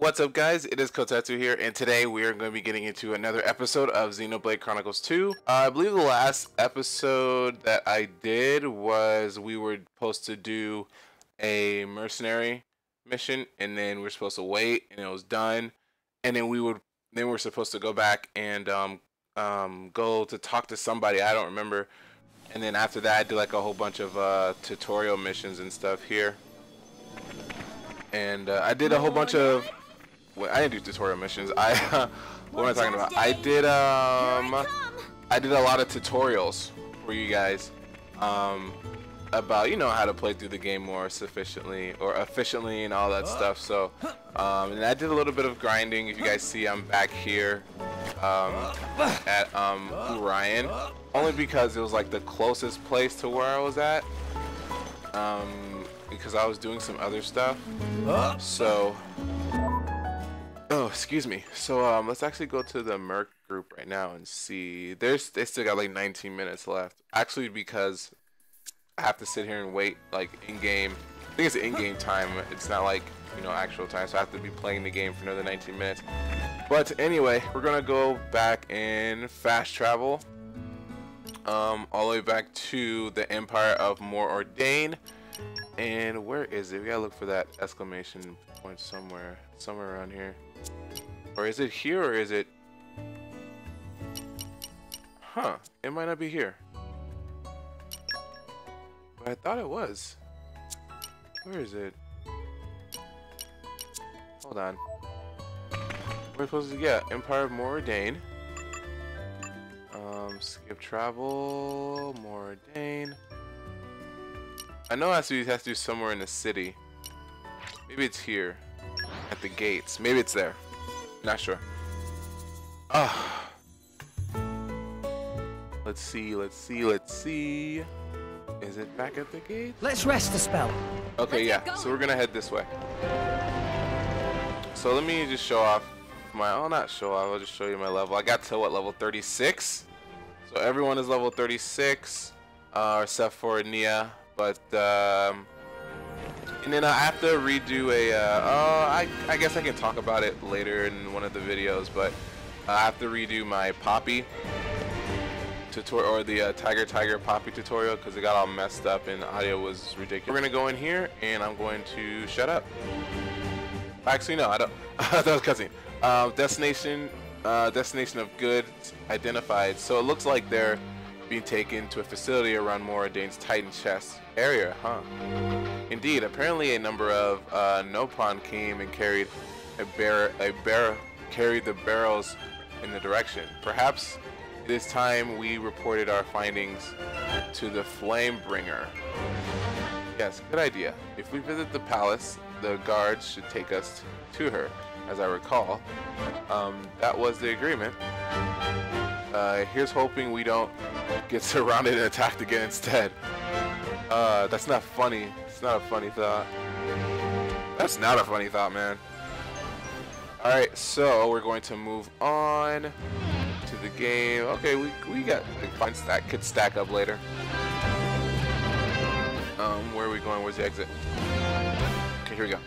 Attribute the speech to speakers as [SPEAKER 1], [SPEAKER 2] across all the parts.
[SPEAKER 1] What's up guys, it is Kotetsu here, and today we are going to be getting into another episode of Xenoblade Chronicles 2. Uh, I believe the last episode that I did was we were supposed to do a mercenary mission, and then we are supposed to wait, and it was done, and then we would then we are supposed to go back and um, um, go to talk to somebody, I don't remember, and then after that I did like a whole bunch of uh, tutorial missions and stuff here. And uh, I did a whole bunch of well, I didn't do tutorial missions. I what am I talking about? I did um I did a lot of tutorials for you guys um about you know how to play through the game more sufficiently or efficiently and all that stuff. So um, and I did a little bit of grinding. If you guys see, I'm back here um, at um, Ryan only because it was like the closest place to where I was at. Um, because I was doing some other stuff. So Oh, excuse me. So um, let's actually go to the Merc group right now and see. There's they still got like 19 minutes left. Actually, because I have to sit here and wait like in game. I think it's in game time. It's not like you know actual time. So I have to be playing the game for another 19 minutes. But anyway, we're gonna go back in fast travel. Um, all the way back to the Empire of Mor Ardain. And where is it? We gotta look for that exclamation point somewhere, somewhere around here. Or is it here or is it... Huh, it might not be here. But I thought it was. Where is it? Hold on. We're supposed to get Empire of Mor Um, skip travel, Mor Ardain. I know it has to, be, has to be somewhere in the city. Maybe it's here. At the gates. Maybe it's there. Not sure. Ah. Let's see, let's see, let's see. Is it back at the gate?
[SPEAKER 2] Let's rest a spell.
[SPEAKER 1] Okay, let's yeah. So we're gonna head this way. So let me just show off my, oh not show off, I'll just show you my level. I got to what, level 36? So everyone is level 36, uh, except for Nia. But um, and then I have to redo a, uh, oh, I, I guess I can talk about it later in one of the videos, but I have to redo my Poppy tutorial, or the uh, Tiger Tiger Poppy tutorial, because it got all messed up and audio was ridiculous. We're going to go in here, and I'm going to shut up. Actually, no, I don't. that was cutscene. Uh, destination, uh, destination of goods identified. So it looks like they're being taken to a facility around Mor Ardain's Titan chest area, huh? Indeed, apparently a number of uh, Nopon came and carried a bear, a bear, carried the barrels in the direction. Perhaps it is time we reported our findings to the Flamebringer. Yes, good idea. If we visit the palace, the guards should take us to her, as I recall. Um, that was the agreement. Uh, here's hoping we don't get surrounded and attacked again instead. Uh, that's not funny. It's not a funny thought. That's not a funny thought, man. Alright, so we're going to move on to the game. Okay, we, we got fine stack could stack up later. Um, where are we going? Where's the exit? Okay, here we go.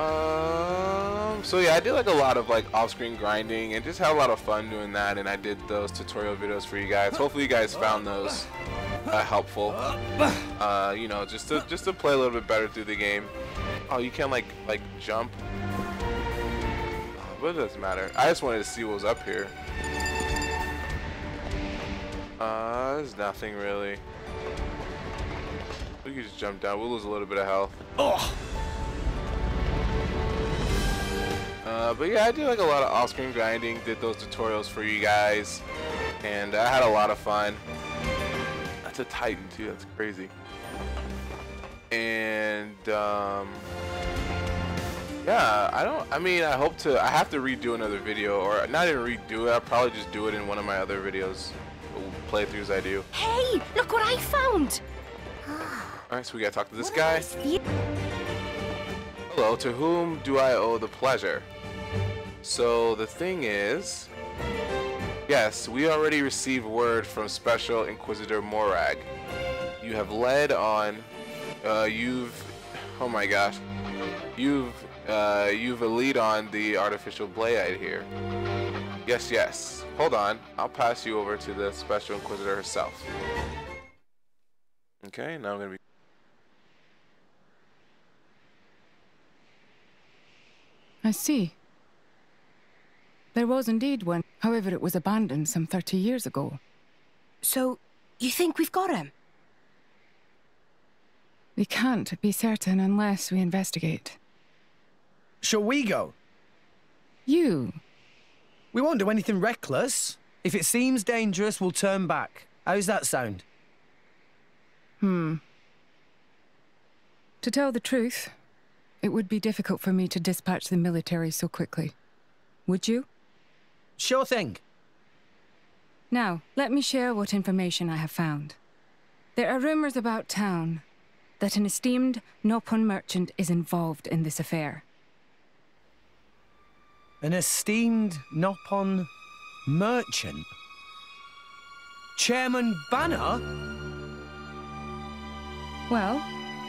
[SPEAKER 1] Um, so yeah, I did like a lot of like off-screen grinding and just had a lot of fun doing that. And I did those tutorial videos for you guys. Hopefully, you guys found those uh, helpful. Uh, you know, just to just to play a little bit better through the game. Oh, you can like like jump. But it doesn't matter. I just wanted to see what was up here. Uh, there's nothing really. We can just jump down. We'll lose a little bit of health. Oh. Uh, but yeah, I did like a lot of off-screen grinding. Did those tutorials for you guys, and I had a lot of fun. That's a Titan too. That's crazy. And um, yeah, I don't. I mean, I hope to. I have to redo another video, or not even redo it. I'll probably just do it in one of my other videos, playthroughs I do.
[SPEAKER 3] Hey, look what I found.
[SPEAKER 1] All right, so we gotta talk to this guy. Hello, to whom do I owe the pleasure? So the thing is, Yes, we already received word from Special Inquisitor Morag. You have led on, uh, you've, oh my gosh. You've uh, you've a lead on the artificial Blade here. Yes, yes. Hold on. I'll pass you over to the Special Inquisitor herself. Okay, now I'm gonna be.
[SPEAKER 2] I see. There was indeed one. However, it was abandoned some 30 years ago.
[SPEAKER 3] So, you think we've got him?
[SPEAKER 2] We can't be certain unless we investigate.
[SPEAKER 4] Shall we go?
[SPEAKER 2] You.
[SPEAKER 4] We won't do anything reckless. If it seems dangerous, we'll turn back. How's that sound?
[SPEAKER 2] Hmm. To tell the truth, it would be difficult for me to dispatch the military so quickly. Would you?
[SPEAKER 4] Sure thing.
[SPEAKER 2] Now, let me share what information I have found. There are rumors about town that an esteemed Nopon merchant is involved in this affair.
[SPEAKER 4] An esteemed Nopon merchant? Chairman Bana?
[SPEAKER 2] Well,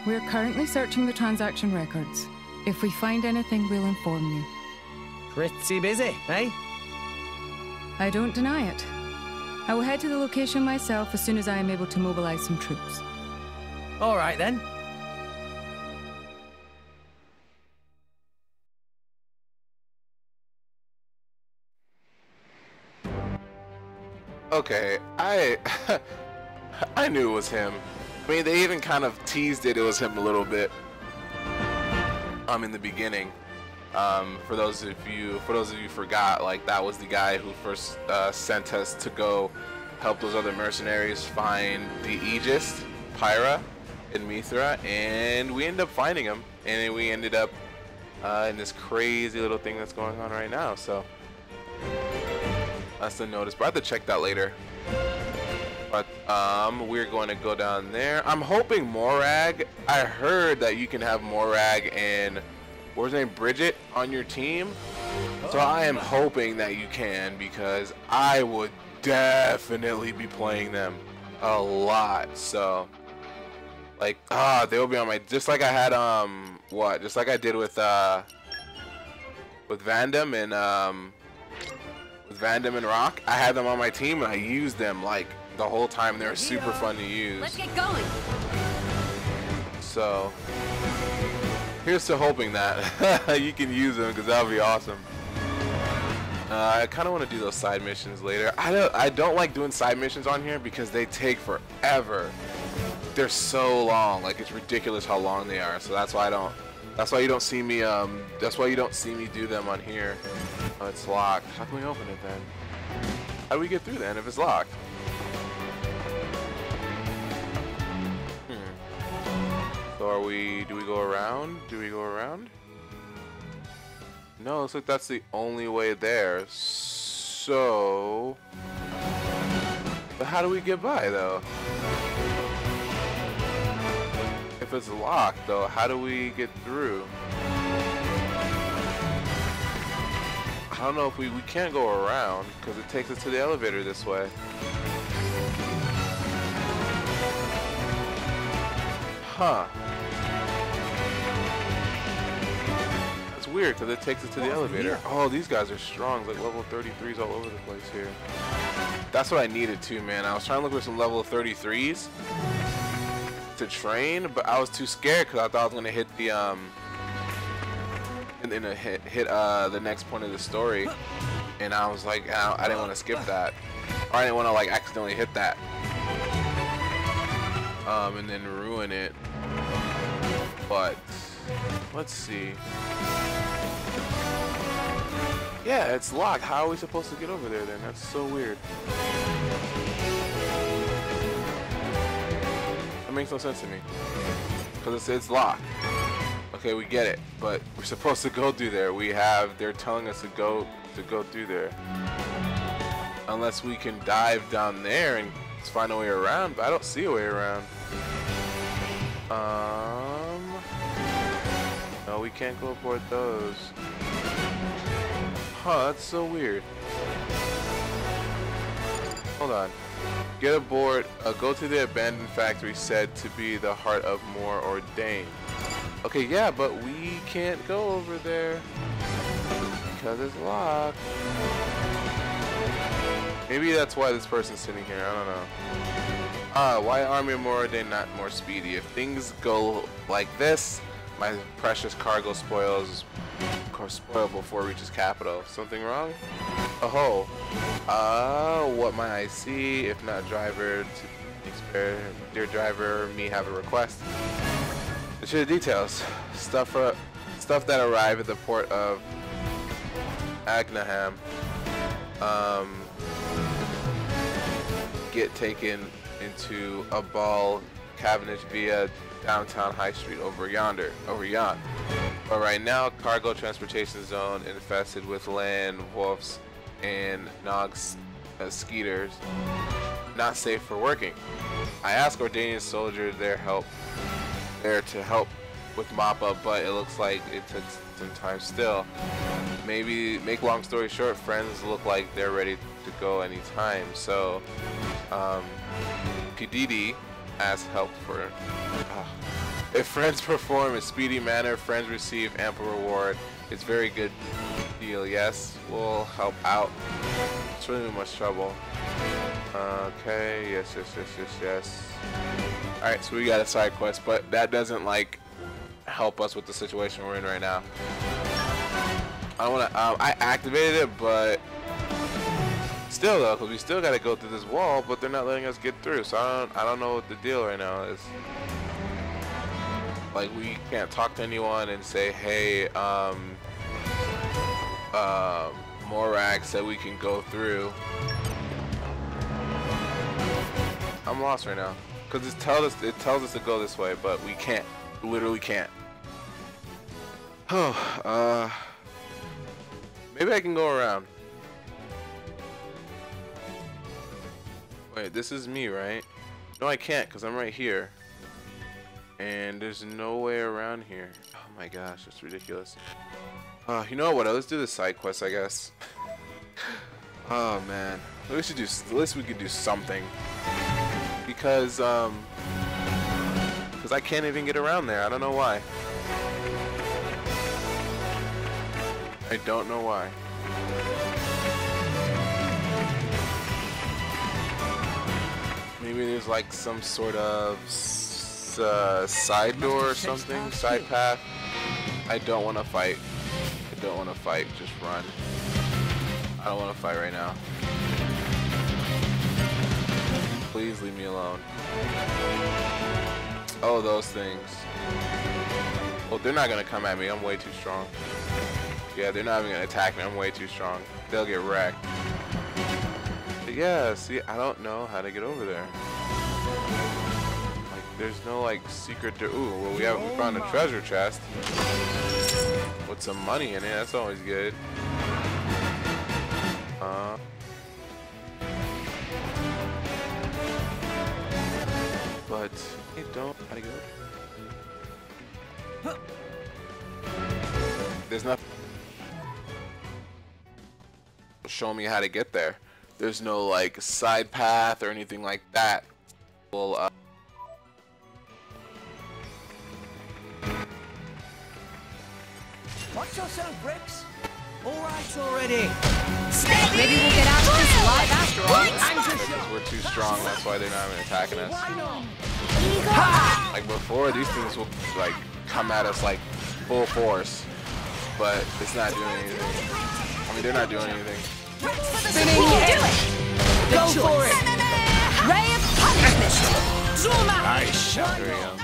[SPEAKER 2] we're currently searching the transaction records. If we find anything, we'll inform you.
[SPEAKER 4] Pretty busy, eh?
[SPEAKER 2] I don't deny it. I will head to the location myself as soon as I am able to mobilize some troops.
[SPEAKER 4] All right then.
[SPEAKER 1] Okay, I I knew it was him. I mean, they even kind of teased it. It was him a little bit. Um, in the beginning. Um, for those of you, for those of you forgot, like that was the guy who first uh, sent us to go help those other mercenaries find the Aegis, Pyra, and Mythra, and we ended up finding him, and we ended up uh, in this crazy little thing that's going on right now. So that's the notice, but I have to check that later. But um, we're going to go down there. I'm hoping Morag. I heard that you can have Morag and what's her name, Brighid, on your team. So I am hoping that you can because I would definitely be playing them a lot. So like ah, they'll be on my just like I had um what just like I did with uh with Vandham and um with Vandham and Roc. I had them on my team and I used them like the whole time. They were super fun to use.
[SPEAKER 3] Let's get going.
[SPEAKER 1] So here's to hoping that you can use them because that would be awesome. Uh, I kind of want to do those side missions later. I don't. I don't like doing side missions on here because they take forever. They're so long. Like it's ridiculous how long they are. So that's why I don't. That's why you don't see me. Um. That's why you don't see me do them on here. Oh, it's locked. How can we open it then? How do we get through then if it's locked? So are we? Do we go around? Do we go around? No, looks like that's the only way there. So... But how do we get by, though? If it's locked, though, how do we get through? I don't know if we... We can't go around, because it takes us to the elevator this way. Huh. Weird because it takes us to the elevator. Oh, these guys are strong. Like level 33s all over the place here. That's what I needed too, man. I was trying to look for some level 33s to train, but I was too scared because I thought I was gonna hit the um and then hit hit uh the next point of the story, and I was like, I, I didn't want to skip that, or I didn't want to like accidentally hit that, um, and then ruin it. But let's see. Yeah, it's locked. How are we supposed to get over there then? That's so weird. That makes no sense to me. Because it's, it's locked. Okay, we get it. But we're supposed to go through there. We have, they're telling us to go, to go through there. Unless we can dive down there and find a way around, but I don't see a way around. Um, no, we can't go aboard those. Huh, that's so weird. Hold on. Get aboard, uh, go to the abandoned factory said to be the heart of Mor Ardain. Okay, yeah, but we can't go over there because it's locked. Maybe that's why this person's sitting here. I don't know. Ah, uh, why Army of Mor Ardain not more speedy? If things go like this, my precious cargo spoils spoil before it reaches capital. Something wrong? Oh, uh, what might I see? If not driver, to dear driver, me have a request. The details. Stuff, uh, stuff that arrive at the port of Agnaham. Um, get taken into a ball cabinet via downtown High Street over yonder, over yon. But right now, cargo transportation zone infested with land wolves and Nogs uh, skeeters, not safe for working. I asked Ardainian soldiers their help there to help with up, but it looks like it took some time still. Maybe, make long story short, friends look like they're ready to go anytime. So, um, PDD asked help for. Uh, if friends perform in speedy manner, friends receive ample reward. It's very good deal. Yes, we'll help out. It's really much trouble. Okay. Yes. Yes. Yes. Yes. Yes. All right. So we got a side quest, but that doesn't like help us with the situation we're in right now. I want to. Um, I activated it, but still though, because we still got to go through this wall, but they're not letting us get through. So I don't. I don't know what the deal right now is. Like we can't talk to anyone and say, hey, um, uh, we can go through. I'm lost right now. Cause it tells us it tells us to go this way, but we can't. Literally can't. Oh, uh, maybe I can go around. Wait, this is me, right? No, I can't, cause I'm right here. And there's no way around here. Oh my gosh, it's ridiculous. Uh, you know what? Let's do the side quest, I guess. oh man, at least we do. At least we could do something. Because um, because I can't even get around there. I don't know why. I don't know why. Maybe there's like some sort of uh, side door or something, side path. I don't want to fight. I don't want to fight. Just run. I don't want to fight right now. Please leave me alone. Oh, those things. Well, they're not gonna come at me. I'm way too strong. Yeah, they're not even gonna attack me. I'm way too strong. They'll get wrecked. Yeah, see, I don't know how to get over there. Like, there's no like secret to ooh, well we have we found a treasure chest with some money in it, that's always good. Uh but hey don't how to go. There's nothing show me how to get there. There's no like side path or anything like that. Well uh
[SPEAKER 5] Watch yourself, Bricks. All right already.
[SPEAKER 3] Steady. Maybe we'll get out of this alive after all.
[SPEAKER 1] Because we're too strong, that's why they're not even attacking us. Like before, these things will like come at us like full force, but it's not doing anything. I mean, they're not doing anything.
[SPEAKER 3] Spinning do it. Go for it. Ray of punishment. Zuma.
[SPEAKER 1] Nice. There we go.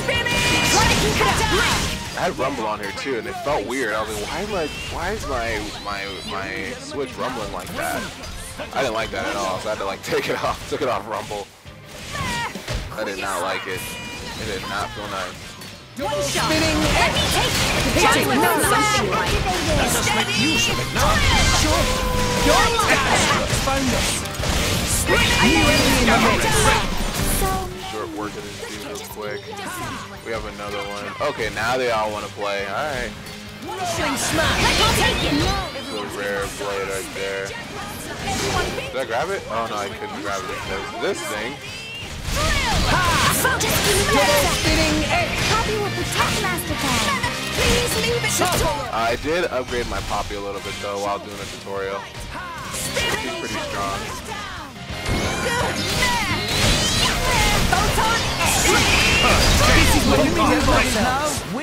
[SPEAKER 3] Spinning. Try to it down.
[SPEAKER 1] I had Rumble on here too, and it felt weird. I was like, why am I, why is my my my Switch rumbling like that? I didn't like that at all, so I had to like take it off. Took it off Rumble. I did not like it. It did not feel nice.
[SPEAKER 3] One shot. Spinning. Let me take it. Just with no
[SPEAKER 5] Let us make use of it now.
[SPEAKER 3] Sure. Your mark.
[SPEAKER 5] Find us.
[SPEAKER 3] Spinning.
[SPEAKER 1] Short work of this dude real quick. We have another one. Okay, now they all want to play. All right.
[SPEAKER 3] Swing smash. Let me take it.
[SPEAKER 1] The rare blade right there. Did I grab it? Oh no, I couldn't grab it because this thing. I did upgrade my Poppy a little bit though while doing a tutorial. She's pretty strong.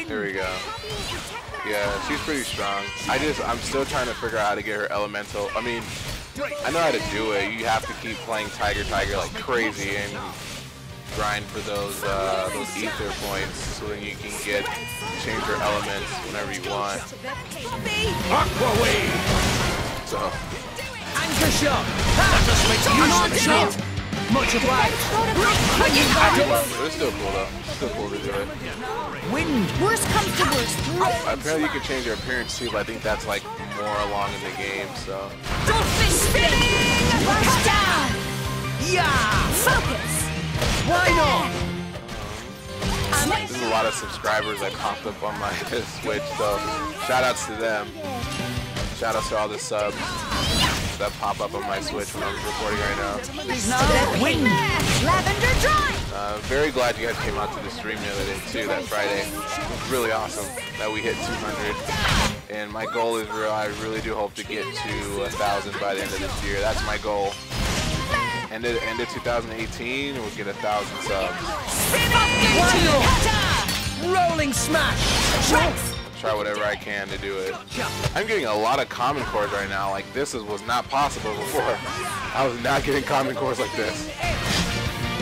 [SPEAKER 1] There we go. Yeah, she's pretty strong. I just, I'm still trying to figure out how to get her elemental. I mean, I know how to do it. You have to keep playing Tiger Tiger like crazy and grind for those uh, those ether points so then you can get change your elements whenever you want.
[SPEAKER 4] Aqua Wave!
[SPEAKER 1] So
[SPEAKER 4] Anchor shot! Let us make use of the shot! Much obliged!
[SPEAKER 1] but it's still cool though. It's still cool to do it.
[SPEAKER 4] Wind!
[SPEAKER 3] Worst comes to worst.
[SPEAKER 1] Apparently you can change your appearance too, but I think that's like more along in the game. So
[SPEAKER 3] Dolphin spinning! Rush down!
[SPEAKER 4] Yeah!
[SPEAKER 3] Focus!
[SPEAKER 4] Why not?
[SPEAKER 1] there's a lot of subscribers that popped up on my Switch. So shout outs to them. Shout outs to all the subs that pop up on my Switch when I'm recording right now.
[SPEAKER 4] Wind!
[SPEAKER 3] Lavender!
[SPEAKER 1] Uh, very glad you guys came out to the stream the other day too, that Friday. It was really awesome that we hit 200. And my goal is real. I really do hope to get to a thousand by the end of this year. That's my goal. End of, end of 2018, we'll get a thousand subs.
[SPEAKER 4] Rolling smash!
[SPEAKER 1] Try whatever I can to do it. I'm getting a lot of common cores right now. Like this is, was not possible before. I was not getting common cores like this.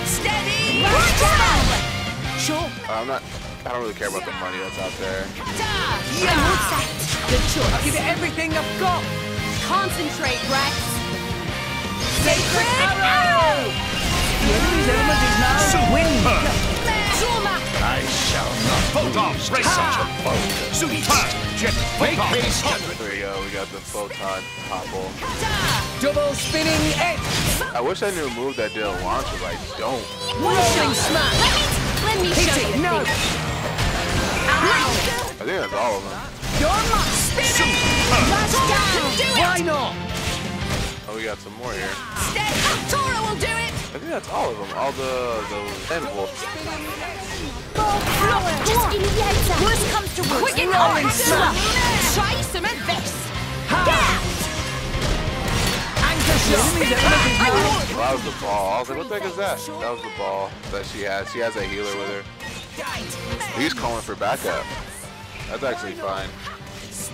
[SPEAKER 3] Steady! Sure.
[SPEAKER 1] Uh, I'm not. I don't really care about the money that's out there.
[SPEAKER 4] Yeah! Good choice. I'll give it everything I've got!
[SPEAKER 3] Concentrate, Rex.
[SPEAKER 4] Sacred arrow! The enemy's element is now wind!
[SPEAKER 6] I shall not Photon, break such a jet.
[SPEAKER 1] There we go. We got the photon topple.
[SPEAKER 4] Double spinning edge!
[SPEAKER 1] I wish I knew a move that did a launch, but I don't.
[SPEAKER 4] Rolling smash!
[SPEAKER 3] Let me
[SPEAKER 4] Hit
[SPEAKER 3] show you.
[SPEAKER 4] No!
[SPEAKER 1] I think that's all of them.
[SPEAKER 4] Your mark!
[SPEAKER 3] Spinning! Down!
[SPEAKER 4] Why not?
[SPEAKER 1] Oh, we got some more here.
[SPEAKER 3] Steady! Tora will do it!
[SPEAKER 1] I think that's all of them. All the the end wolves.
[SPEAKER 3] Worst comes to worst.
[SPEAKER 4] Quick rolling smash!
[SPEAKER 3] Try some of this!
[SPEAKER 4] Anchor shot! The enemy's element is now
[SPEAKER 1] Well, that was the ball. I was like, what the heck is that? That was the ball that she has. She has a healer with her. He's calling for backup. That's actually fine.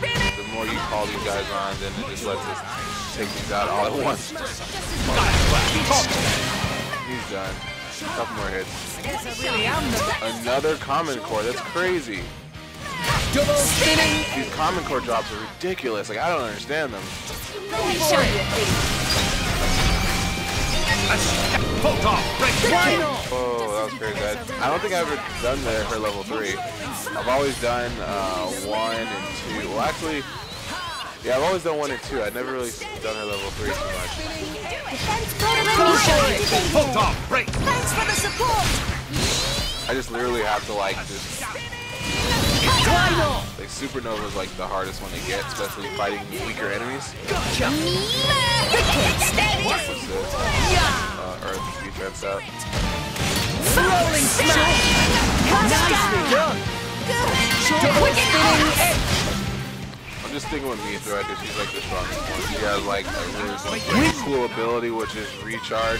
[SPEAKER 1] The more you call these guys on, then it just lets us take these out all at once. He's done. A Couple more hits.
[SPEAKER 4] really am the
[SPEAKER 1] Another common core. That's crazy. These common core drops are ridiculous. Like I don't understand them.
[SPEAKER 3] Let me show you.
[SPEAKER 6] Photon, break
[SPEAKER 4] Why not?
[SPEAKER 1] Oh, that was crazy. I, I don't think I've ever done the, for level three. I've always done uh, one and two. Well, actually, yeah, I've always done one and two. I've never really done her level three too much.
[SPEAKER 3] Thanks, Tora. Let me show you.
[SPEAKER 6] Photon, break.
[SPEAKER 3] Thanks for the support!
[SPEAKER 1] I just literally have to like just like supernova is like the hardest one to get, especially fighting weaker enemies.
[SPEAKER 4] Gotcha!
[SPEAKER 3] Steady!
[SPEAKER 1] This? Uh, Earth defense out.
[SPEAKER 4] Rolling smash! Nicely done! Double spinning edge!
[SPEAKER 1] I'm just sticking with Mythra because she's like the strongest one. She has like a really, really cool ability, which is recharge.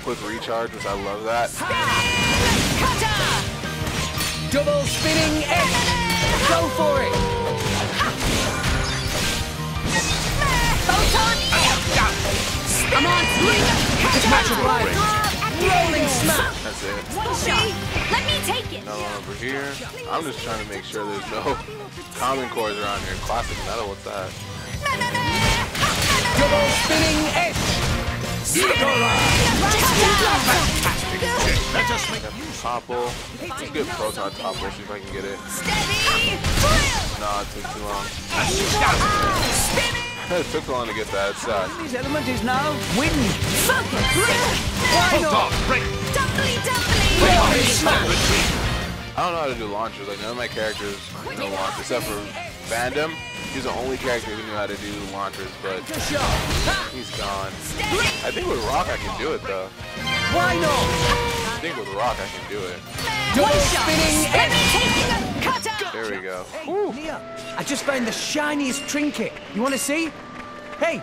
[SPEAKER 1] Quick recharge, which I love that.
[SPEAKER 4] Double spinning edge! Go for it!
[SPEAKER 3] I'm on
[SPEAKER 4] Much obliged! Rolling smash!
[SPEAKER 1] That's it.
[SPEAKER 3] One shot. Let me take it.
[SPEAKER 1] One over here. I'm just trying to make sure there's no common cores around here. Classic metal, what's that?
[SPEAKER 4] Double spinning edge!
[SPEAKER 6] Let us make
[SPEAKER 1] Got the topple. Let's get proton topple, see if I can get it.
[SPEAKER 3] Steady.
[SPEAKER 1] Nah, it took too long. It took too long to get that. It sucked.
[SPEAKER 4] His element is now wind!
[SPEAKER 3] Focus.
[SPEAKER 4] Why not?
[SPEAKER 6] Photon, break.
[SPEAKER 3] Doubly, doubly.
[SPEAKER 4] Smash!
[SPEAKER 1] I don't know how to do launchers. Like none of my characters know launch except for Vandham. He's the only character who knew how to do launchers, but he's gone. I think with Roc I can do it though.
[SPEAKER 4] Why not?
[SPEAKER 1] I think with Roc I can do it.
[SPEAKER 4] Double spinning
[SPEAKER 3] Let
[SPEAKER 4] edge!
[SPEAKER 3] me take it. Cut out.
[SPEAKER 1] There There we go.
[SPEAKER 4] Hey, Nia, I just found the shiniest trinket. You want to see? Hey,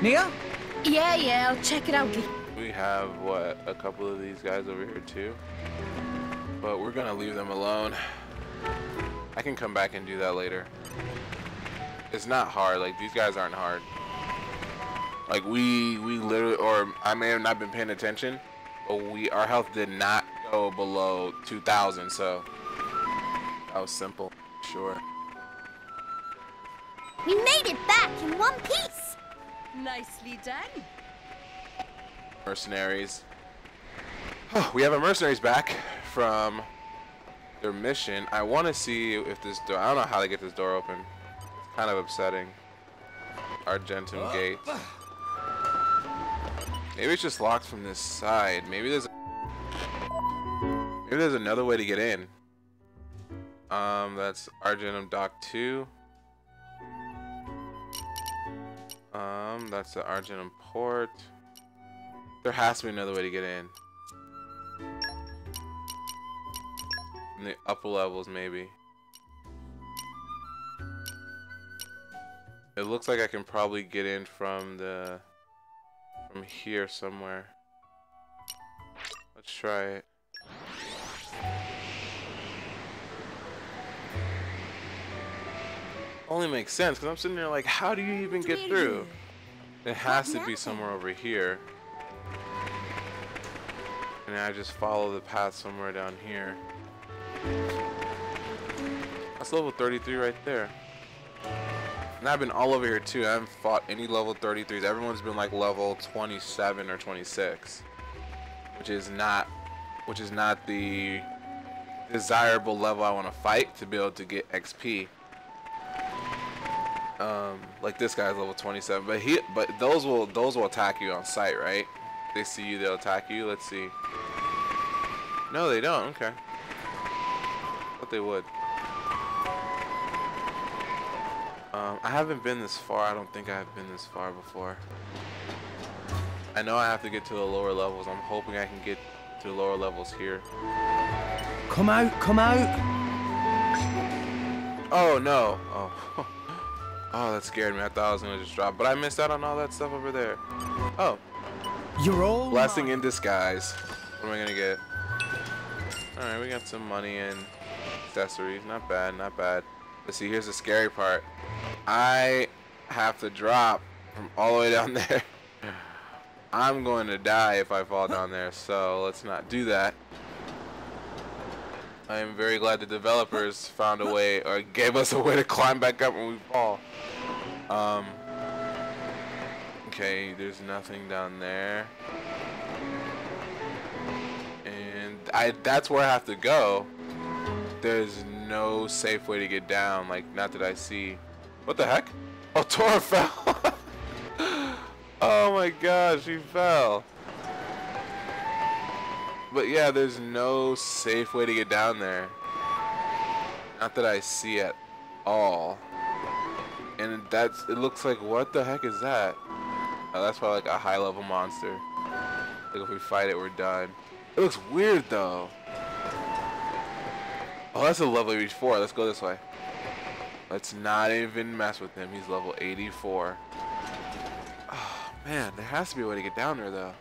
[SPEAKER 4] Nia?
[SPEAKER 3] Yeah, yeah, I'll check it out.
[SPEAKER 1] We have, what, a couple of these guys over here too? But we're gonna leave them alone. I can come back and do that later. It's not hard, like these guys aren't hard. Like we, we literally, or I may have not been paying attention, but we, our health did not go below 2,000, so that was simple, sure.
[SPEAKER 7] We made it back in one piece.
[SPEAKER 3] Nicely done.
[SPEAKER 1] mercenaries. Oh, we have our mercenaries back from their mission. I want to see if this door. I don't know how to get this door open. It's kind of upsetting. Argentum gate. Maybe it's just locked from this side. Maybe there's. Maybe there's another way to get in. Um, that's Argentum Dock 2. Um, that's the Argentum Port. There has to be another way to get in. In the upper levels, maybe. It looks like I can probably get in from the... From here somewhere. Let's try it. Only makes sense, because I'm sitting there like, how do you even get through? It has to be somewhere over here. And I just follow the path somewhere down here. That's level 33 right there. And I've been all over here too. I haven't fought any level 33s. Everyone's been like level 27 or 26. Which is not which is not the desirable level I want to fight to be able to get XP. Um, like this guy's level 27, but he, but those will, those will attack you on sight, right? They see you, they'll attack you. Let's see. No, they don't. Okay. But they would. Um, I haven't been this far. I don't think I have been this far before. I know I have to get to the lower levels. I'm hoping I can get to the lower levels here.
[SPEAKER 4] Come out, come out.
[SPEAKER 1] Oh no. Oh. Oh, that scared me. I thought I was gonna just drop, but I missed out on all that stuff over there. Oh,
[SPEAKER 4] You're all
[SPEAKER 1] blessing in disguise. What am I gonna get? All right, we got some money and accessories. Not bad, not bad. Let's see. Here's the scary part. I have to drop from all the way down there. I'm going to die if I fall down there, so let's not do that. I am very glad the developers found a way or gave us a way to climb back up when we fall. Um, okay, there's nothing down there. And I that's where I have to go. There's no safe way to get down, like not that I see. What the heck? Oh, Tora fell. oh my gosh, she fell. But yeah, there's no safe way to get down there. Not that I see at all. And that's, it looks like, what the heck is that? Oh, that's probably like a high level monster. Like if we fight it, we're done. It looks weird though. Oh, that's a level 84. Let's go this way. Let's not even mess with him. He's level 84. Oh, man, there has to be a way to get down there though.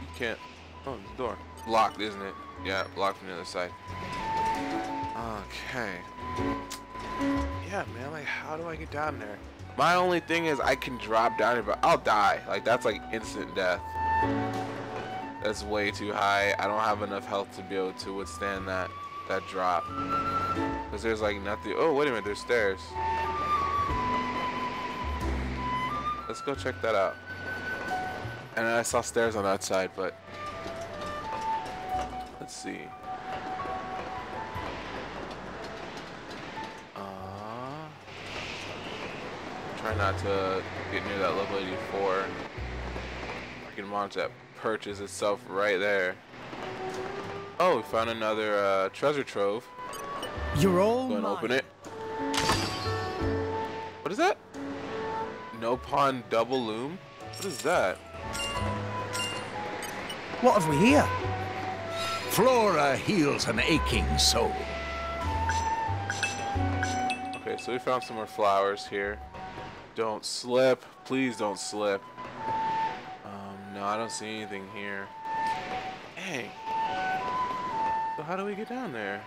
[SPEAKER 1] You can't. Oh, the door. Locked, isn't it? Yeah, locked from the other side. Okay. Yeah, man, like, how do I get down there? My only thing is I can drop down here, but I'll die. Like, that's like instant death. That's way too high. I don't have enough health to be able to withstand that, that drop. Because there's like nothing. Oh, wait a minute, there's stairs. Let's go check that out. And I saw stairs on that side, but let's see. Uh, try not to get near that level 84. I can launch that purchase itself right there. Oh, we found another uh, treasure trove.
[SPEAKER 4] You're all
[SPEAKER 1] Go and open it. What is that? No pawn double loom? What is that?
[SPEAKER 4] What have we here?
[SPEAKER 6] Flora heals an aching soul.
[SPEAKER 1] Okay, so we found some more flowers here. Don't slip. Please don't slip. Um, no, I don't see anything here. Dang. So how do we get down there?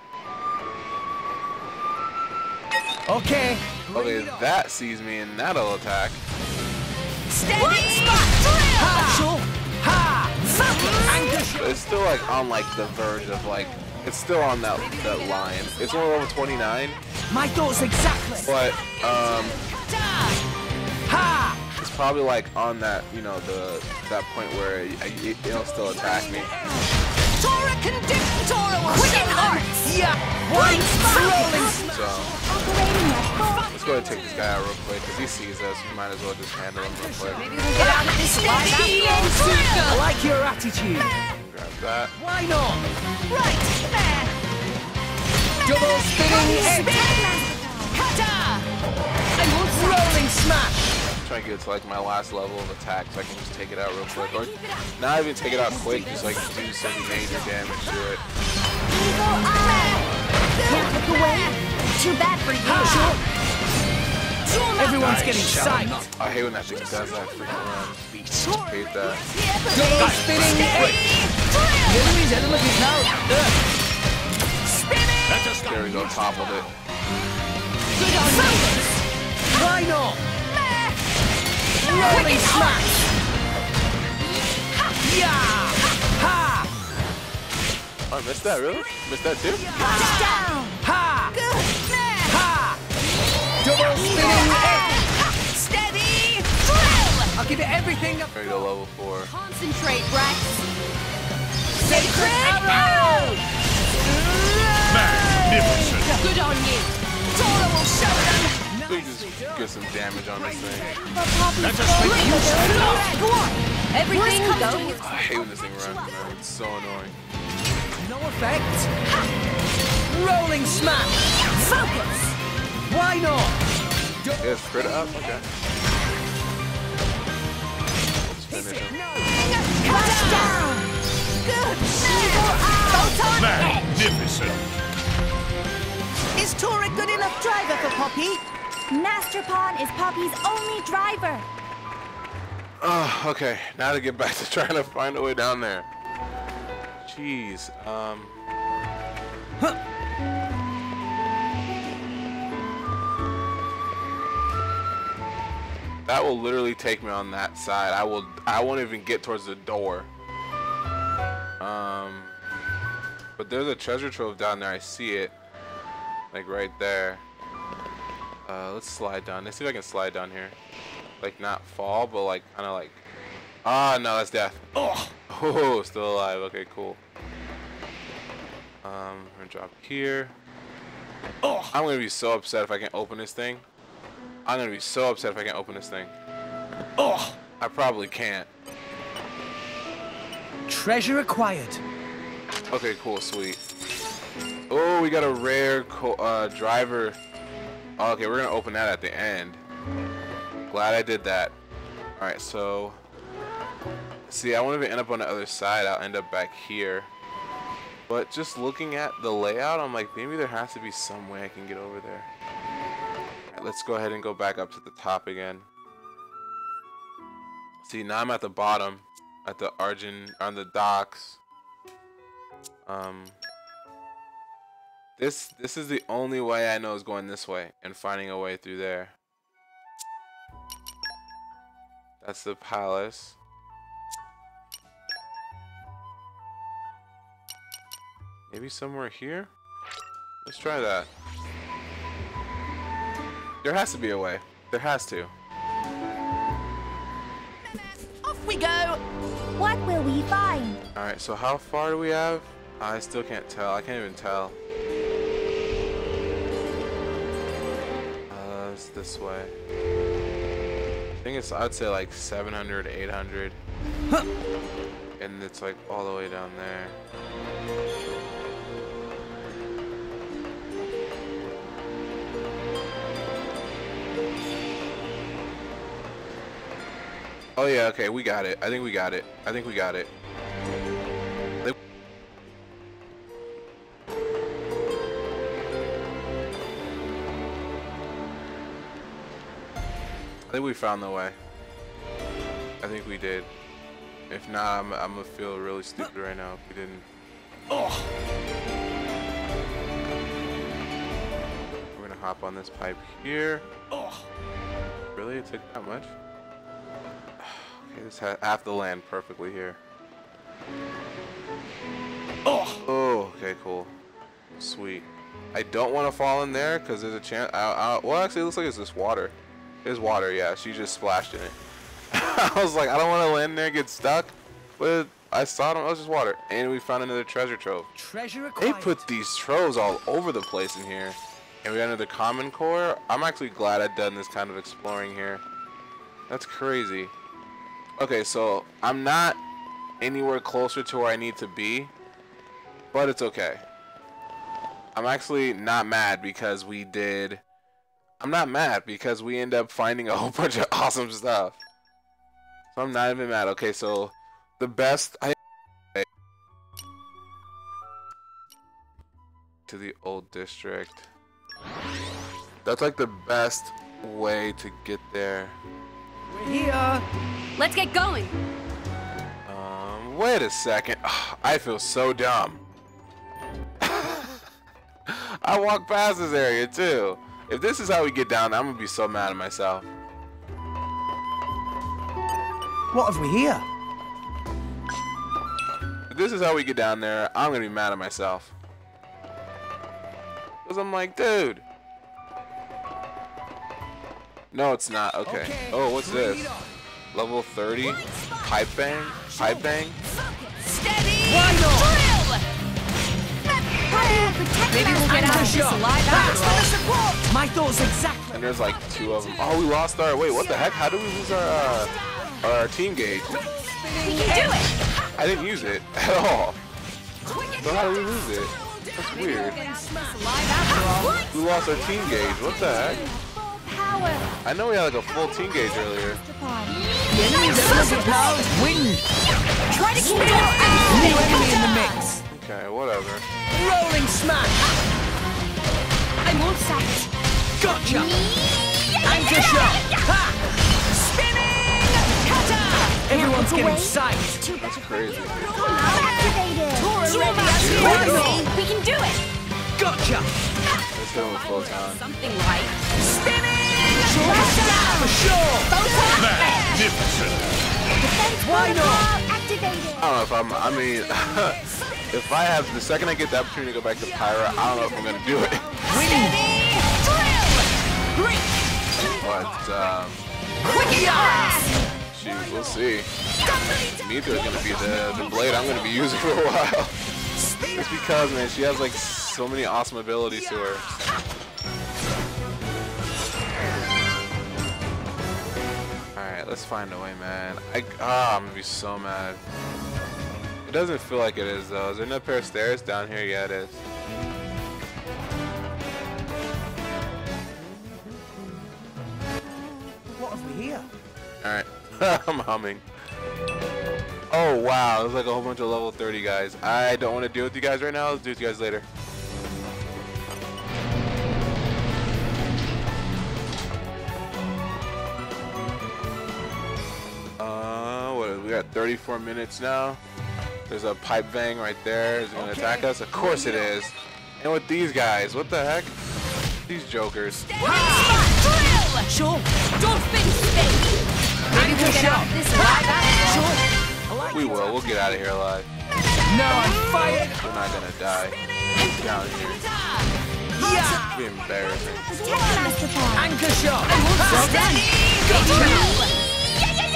[SPEAKER 4] Okay.
[SPEAKER 1] Okay, that sees me and that'll attack.
[SPEAKER 3] Steady!
[SPEAKER 4] Actual. Ha! Anchor shot.
[SPEAKER 1] But it's still like on like the verge of like it's still on that that line. It's only level 29,
[SPEAKER 4] My thoughts exactly.
[SPEAKER 1] but um it's probably like on that you know the that point where it, it, it'll still attack me.
[SPEAKER 3] Tora can do Tora will Quicken hearts!
[SPEAKER 4] Yeah. One rolling.
[SPEAKER 1] So
[SPEAKER 7] Operating at full
[SPEAKER 1] let's go ahead and take this guy out real quick because he sees us. We might as well just handle him real quick.
[SPEAKER 3] Maybe we'll Get out of this Steady
[SPEAKER 4] I like your attitude.
[SPEAKER 1] Grab that.
[SPEAKER 4] Why not?
[SPEAKER 3] Right! there.
[SPEAKER 4] Double spinning hit.
[SPEAKER 3] Kata!
[SPEAKER 4] Rolling smash.
[SPEAKER 1] Try to get to like my last level of attack so I can just take it out real quick. Or not even take it out quick, just like do some major damage to it.
[SPEAKER 7] eagle eye. Can't look away. Too bad for you.
[SPEAKER 4] Everyone's
[SPEAKER 6] I
[SPEAKER 4] getting
[SPEAKER 6] shall
[SPEAKER 4] psyched.
[SPEAKER 1] I hate when that thing does that freaking run. Hate that.
[SPEAKER 4] Double spinning hit. The enemy's enemy is now. Ugh.
[SPEAKER 6] Let us
[SPEAKER 1] There we go, toppled it.
[SPEAKER 3] Good on you!
[SPEAKER 4] Why not? Rolling smash. Yeah. Ha!
[SPEAKER 1] Oh, I missed that, really? Missed that too?
[SPEAKER 7] Down.
[SPEAKER 4] Ha!
[SPEAKER 3] Good!
[SPEAKER 4] Ha! Double spinning hit.
[SPEAKER 3] Steady! Drill!
[SPEAKER 4] I'll give it everything. up-
[SPEAKER 1] There we go, level 4.
[SPEAKER 3] Concentrate, Rex!
[SPEAKER 4] Sacred arrow.
[SPEAKER 6] magnificent.
[SPEAKER 3] Good on you! Tora will show them!
[SPEAKER 1] We can just get some damage on this thing.
[SPEAKER 6] Let us make use of.
[SPEAKER 3] Go on! Everything goes!
[SPEAKER 1] I hate when this thing runs, man. It's so annoying.
[SPEAKER 4] No effect. Rolling smash.
[SPEAKER 3] Focus!
[SPEAKER 4] Why not?
[SPEAKER 1] Yeah, it's crit up? Okay. Let's finish him.
[SPEAKER 3] Cut down! Good! Photon edge!
[SPEAKER 6] Magnificent.
[SPEAKER 3] Is Tora good enough driver for Poppy?
[SPEAKER 7] Masterpon is Poppy's only driver.
[SPEAKER 1] Oh, okay. Now to get back to trying to find a way down there. Jeez. Um. That will literally take me on that side. I will. I won't even get towards the door. Um. But there's a treasure trove down there. I see it. Like right there. Uh, let's slide down. Let's see if I can slide down here. Like not fall, but like kind of like. Ah, no, that's death. Oh, oh, still alive. Okay, cool. Um, we're gonna drop here. Oh, I'm gonna be so upset if I can't open this thing. I'm gonna be so upset if I can't open this thing. Oh, I probably can't.
[SPEAKER 4] Treasure acquired.
[SPEAKER 1] Okay, cool, sweet. Oh, we got a rare co uh, driver. Okay, we're gonna open that at the end. Glad I did that. All right, so see, I won't even end up on the other side. I'll end up back here. But just looking at the layout, I'm like, maybe there has to be some way I can get over there. Let's go ahead and go back up to the top again. See, now I'm at the bottom, at the Argent, on the docks. Um, this this is the only way I know is going this way and finding a way through there. That's the palace. Maybe somewhere here? Let's try that. There has to be a way. There has to.
[SPEAKER 3] Off we go!
[SPEAKER 7] What will we find?
[SPEAKER 1] Alright, so how far do we have? I still can't tell. I can't even tell. Uh, it's this way. I think it's, I'd say like 700, 800. Huh. And it's like all the way down there. Oh yeah, okay, we got it. I think we got it. I think we got it. I think we found the way. I think we did. If not, I'm, I'm gonna feel really stupid right now if we didn't.
[SPEAKER 5] Oh.
[SPEAKER 1] We're gonna hop on this pipe here.
[SPEAKER 5] Oh.
[SPEAKER 1] Really? It took that much? This ha half the land perfectly here.
[SPEAKER 5] Oh,
[SPEAKER 1] Oh, okay, cool. Sweet. I don't want to fall in there because there's a chance. I, I, well, actually, it looks like it's just water. It's water, yeah. She just splashed in it. I was like, I don't want to land there and get stuck. But I saw it. Oh, it's just water. And we found another treasure trove.
[SPEAKER 4] Treasure
[SPEAKER 1] They put these troves all over the place in here. And we got another common core. I'm actually glad I've done this kind of exploring here. That's crazy. Okay, so I'm not anywhere closer to where I need to be. But it's okay. I'm actually not mad because we did... I'm not mad because we end up finding a whole bunch of awesome stuff. So I'm not even mad. Okay, so the best... I to the old district. That's like the best way to get there.
[SPEAKER 4] We're here.
[SPEAKER 3] Let's get going.
[SPEAKER 1] Um, wait a second. I feel so dumb. I walked past this area too. If this is how we get down, I'm gonna be so mad at myself.
[SPEAKER 4] What have we here?
[SPEAKER 1] If this is how we get down there, I'm gonna be mad at myself. Cause I'm like, dude. No, it's not. Okay. Oh, what's this?
[SPEAKER 4] Read on.
[SPEAKER 1] Level 30? Pipe bang? Pipe bang?
[SPEAKER 3] Steady.
[SPEAKER 4] Why not?
[SPEAKER 3] Drill.
[SPEAKER 7] Maybe
[SPEAKER 3] we'll get out of this
[SPEAKER 4] shot.
[SPEAKER 3] alive after.
[SPEAKER 4] My thoughts exactly.
[SPEAKER 1] And there's like two of them. Oh, we lost our. Wait, what the heck? How did we lose our uh, our team gauge?
[SPEAKER 3] We can do it.
[SPEAKER 1] I didn't use it at all. So how did we lose it? That's weird.
[SPEAKER 3] All.
[SPEAKER 1] We lost our team gauge. What the heck?
[SPEAKER 7] Power.
[SPEAKER 1] I know we had like a full team gauge earlier.
[SPEAKER 4] The enemy's element now is wind.
[SPEAKER 3] Try to keep it
[SPEAKER 4] New enemy in the mix.
[SPEAKER 1] Okay, whatever.
[SPEAKER 4] Rolling smash.
[SPEAKER 3] I won't stop it.
[SPEAKER 4] Gotcha. Anchor shot. Ha!
[SPEAKER 3] Spinning cutter.
[SPEAKER 4] Everyone's getting sight.
[SPEAKER 1] That's crazy.
[SPEAKER 7] Activated.
[SPEAKER 3] Zoom
[SPEAKER 4] Why
[SPEAKER 3] out.
[SPEAKER 4] not?
[SPEAKER 3] We can do it.
[SPEAKER 4] Gotcha.
[SPEAKER 1] Let's hit him with photon.
[SPEAKER 3] Something like spinning
[SPEAKER 4] For sure.
[SPEAKER 6] Magnificent.
[SPEAKER 4] Why not?
[SPEAKER 7] Activated.
[SPEAKER 1] I don't know if I'm. I mean, if I have the second I get the opportunity to go back to Pyra, I don't know if I'm gonna do it.
[SPEAKER 3] steady drill.
[SPEAKER 1] But um,
[SPEAKER 3] Quick
[SPEAKER 1] shoot, we'll see. Neither is gonna be the the blade I'm gonna be using for a while. It's because man, she has like so many awesome abilities to her. Let's find a way, man. I ah, I'm gonna be so mad. It doesn't feel like it is though. Is there another pair of stairs down here? Yeah, it is.
[SPEAKER 4] What have we here?
[SPEAKER 1] Alright, I'm humming. Oh wow, there's like a whole bunch of level 30 guys. I don't want to deal with you guys right now. Let's do it with you guys later. We got 34 minutes now. There's a pipe bang right there. Is it gonna attack us? Of course it is. And with these guys, what the heck? These jokers.
[SPEAKER 3] Drill. Sure. Dolphin we'll get out of this alive after all.
[SPEAKER 1] We will. Get out of here alive.
[SPEAKER 4] No, I'm fired.
[SPEAKER 1] We're not gonna die down here.
[SPEAKER 4] Yeah.
[SPEAKER 1] Be embarrassing.
[SPEAKER 7] Tech Masterpon.
[SPEAKER 4] Anchor shot.
[SPEAKER 3] Steady. Drill.
[SPEAKER 4] I like your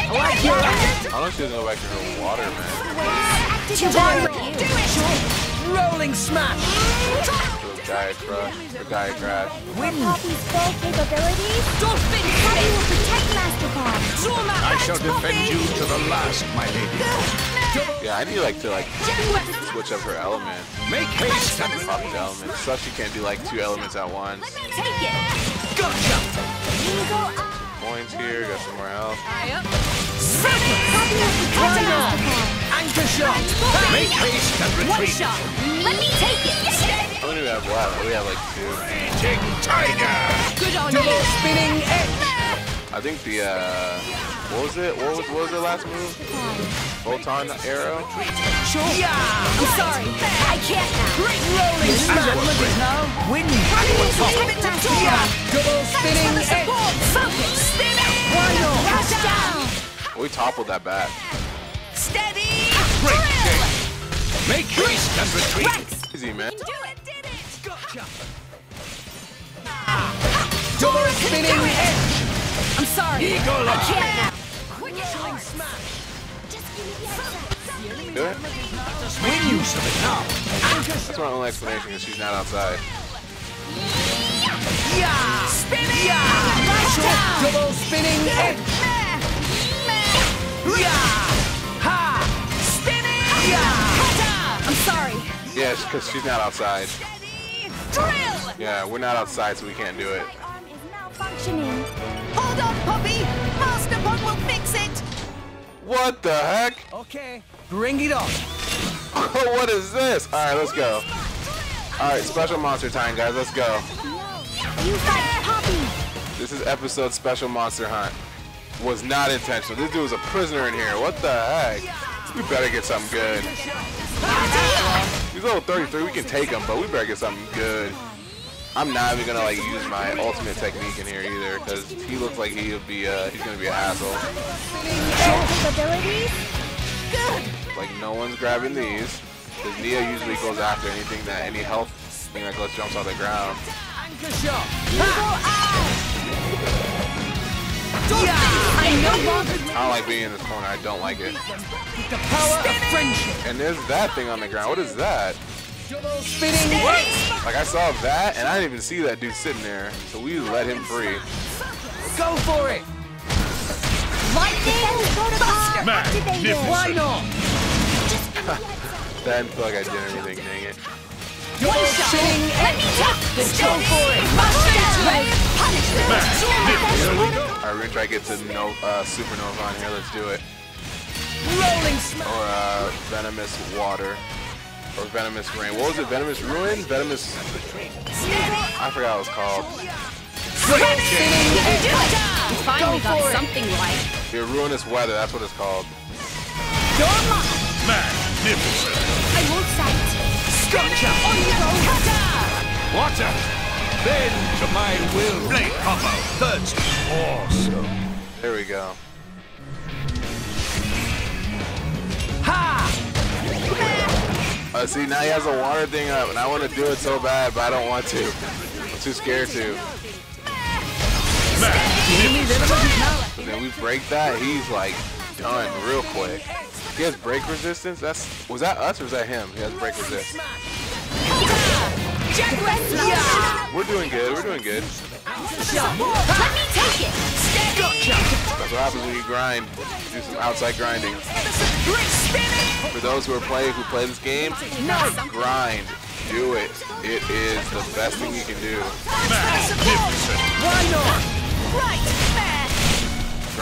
[SPEAKER 1] I don't know if she's gonna go back to her water, man.
[SPEAKER 7] Activated.
[SPEAKER 4] rolling smash.
[SPEAKER 1] Do a Gaia crush. Or Gaia crash.
[SPEAKER 7] Wind. Poppi's full capabilities.
[SPEAKER 3] Dolphin
[SPEAKER 7] Poppy will protect Masterpon.
[SPEAKER 3] Zoom out.
[SPEAKER 6] I shall defend you to the last, my lady.
[SPEAKER 1] Yeah, I need like to like switch up her element.
[SPEAKER 6] Make haste and
[SPEAKER 1] Pop the element. Sucks she can't do like two elements at once.
[SPEAKER 3] Take it.
[SPEAKER 4] Gotcha.
[SPEAKER 7] Eagle Eye.
[SPEAKER 1] Points here, got some more health.
[SPEAKER 3] Eye up.
[SPEAKER 7] Poppi will protect
[SPEAKER 4] Why
[SPEAKER 7] Master
[SPEAKER 4] not?
[SPEAKER 7] Pod.
[SPEAKER 4] Anchor shot.
[SPEAKER 6] make haste and
[SPEAKER 3] One shot. Let me take it.
[SPEAKER 1] How many do we have left? We have like two.
[SPEAKER 6] Eating tiger.
[SPEAKER 3] Good on
[SPEAKER 4] Double
[SPEAKER 3] you.
[SPEAKER 4] spinning X.
[SPEAKER 1] I think the uh, what was it? What was what was the last move? Photon arrow.
[SPEAKER 3] Sure. I'm sorry. I can't now.
[SPEAKER 5] Great rolling smash. now. Win.
[SPEAKER 3] Give it to Tora.
[SPEAKER 5] Double spinning
[SPEAKER 3] Thanks
[SPEAKER 5] edge.
[SPEAKER 3] Focus. Spinning.
[SPEAKER 5] Why not?
[SPEAKER 3] Rush down.
[SPEAKER 1] We toppled that bat.
[SPEAKER 3] Steady.
[SPEAKER 6] Great
[SPEAKER 3] Drill.
[SPEAKER 6] game. Make haste and retreat.
[SPEAKER 3] Rex.
[SPEAKER 1] Easy man.
[SPEAKER 3] Do it. Did it.
[SPEAKER 5] Gotcha. Ah. Double ah. spinning edge.
[SPEAKER 3] I'm sorry.
[SPEAKER 6] Eagle
[SPEAKER 3] I can't now.
[SPEAKER 1] Do it.
[SPEAKER 6] Make use of it now.
[SPEAKER 1] That's my only explanation because she's not outside.
[SPEAKER 5] Yeah.
[SPEAKER 3] Spinning.
[SPEAKER 5] Yeah.
[SPEAKER 3] Rush down.
[SPEAKER 5] Double spinning edge. Yeah. Ha.
[SPEAKER 3] Spinning.
[SPEAKER 5] Yeah.
[SPEAKER 3] I'm sorry.
[SPEAKER 1] Yeah, because she's not outside.
[SPEAKER 3] Drill.
[SPEAKER 1] Yeah, we're not outside, so we can't do it.
[SPEAKER 7] My arm is now.
[SPEAKER 3] Hold on, Poppi. Master Bond will fix it.
[SPEAKER 1] What the heck?
[SPEAKER 5] Okay. Bring it on.
[SPEAKER 1] what is this? All right, let's go. All right, special monster time, guys. Let's go.
[SPEAKER 7] Use that Poppi.
[SPEAKER 1] This is episode special monster hunt. Was not intentional. This dude was a prisoner in here. What the heck? We better get something good. He's level 33. We can take him, but we better get something good. I'm not even gonna like use my ultimate technique in here either, because he looks like he'll be uh, he's gonna be an asshole. Like no one's grabbing these, because Nia usually goes after anything that any health thing that goes jumps on the ground.
[SPEAKER 5] Anchor shot.
[SPEAKER 3] Yeah. I no longer
[SPEAKER 1] I don't like being in this corner. I don't like it.
[SPEAKER 5] With the power of friendship.
[SPEAKER 1] And there's that thing on the ground. What is that?
[SPEAKER 5] Spinning works.
[SPEAKER 1] Like I saw that, and I didn't even see that dude sitting there. So we let him free.
[SPEAKER 5] Go for it.
[SPEAKER 3] lightning buster.
[SPEAKER 6] Magnificent.
[SPEAKER 5] Why not?
[SPEAKER 1] That didn't feel like I did anything. Dang it.
[SPEAKER 5] Double spinning
[SPEAKER 3] Let me
[SPEAKER 5] edge.
[SPEAKER 3] tap.
[SPEAKER 5] Go
[SPEAKER 3] Steady.
[SPEAKER 5] for it.
[SPEAKER 3] Buster. Ray punishment.
[SPEAKER 6] Magnificent. Here we go.
[SPEAKER 1] All right, we're gonna try to get to no uh, supernova on here. Let's do it.
[SPEAKER 5] Rolling smash.
[SPEAKER 1] Or uh, venomous water. Or venomous rain. What was it? Venomous ruin? Venomous. I forgot what it was called.
[SPEAKER 3] You
[SPEAKER 5] edge.
[SPEAKER 3] do it. You finally got something right.
[SPEAKER 1] Yeah, ruinous weather. That's what it's called.
[SPEAKER 3] Dorma.
[SPEAKER 6] Magnificent.
[SPEAKER 3] I.
[SPEAKER 5] Gotcha.
[SPEAKER 3] On you go. Kata.
[SPEAKER 6] Water. Bend to my will. Blade combo. Third. Awesome.
[SPEAKER 1] There we go.
[SPEAKER 5] Ha.
[SPEAKER 1] Uh, see, now he has a water thing up, and I want to do it so bad, but I don't want to. I'm too scared to.
[SPEAKER 6] Magnificent.
[SPEAKER 1] But then we break that, he's like done real quick. He has break resistance. That's was that us or was that him? He has break
[SPEAKER 3] resistance.
[SPEAKER 1] We're doing good. We're doing good.
[SPEAKER 3] Let me take it.
[SPEAKER 1] That's what happens when you grind. Do some outside grinding. For those who are playing, who play this game, grind. Do it. It is the best thing you can do.
[SPEAKER 5] Why not?
[SPEAKER 3] Right.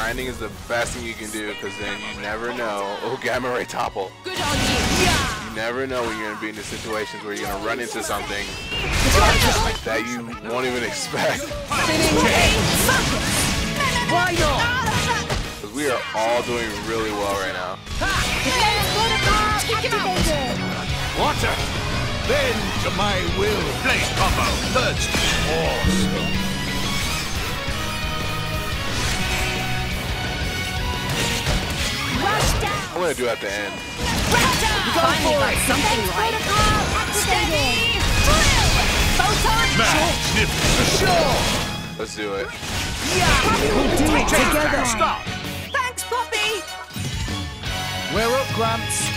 [SPEAKER 3] Smash.
[SPEAKER 1] Grinding is the best thing you can do because then you never know. Oh, gamma ray topple.
[SPEAKER 3] Good on you.
[SPEAKER 1] You never know when you're gonna be in the situations where you're gonna run into something that you won't even expect.
[SPEAKER 5] Why not?
[SPEAKER 1] Because we are all doing really well right now.
[SPEAKER 7] Defense protocol activated.
[SPEAKER 6] Water. Bend to my will. Blade combo. Third. Awesome.
[SPEAKER 1] I'm gonna do it at the end.
[SPEAKER 3] Finally got something
[SPEAKER 7] Defense
[SPEAKER 3] right.
[SPEAKER 7] protocol activated.
[SPEAKER 3] Steady. Drill. Photon.
[SPEAKER 6] Magnificent.
[SPEAKER 5] Sure.
[SPEAKER 1] Let's do it. Yeah!
[SPEAKER 5] We'll do it together.
[SPEAKER 6] Stop.
[SPEAKER 3] Thanks, Poppi.
[SPEAKER 5] We're up, Gramps.